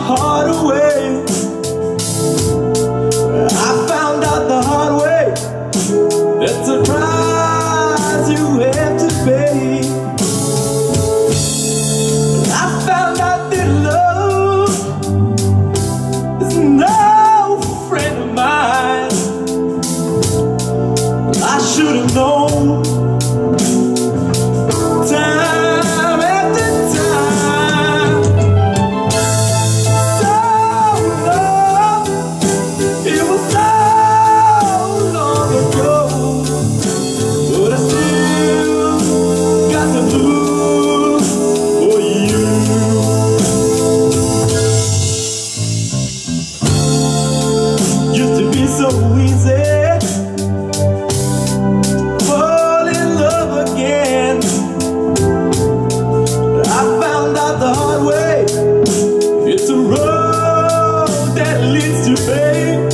heart. away.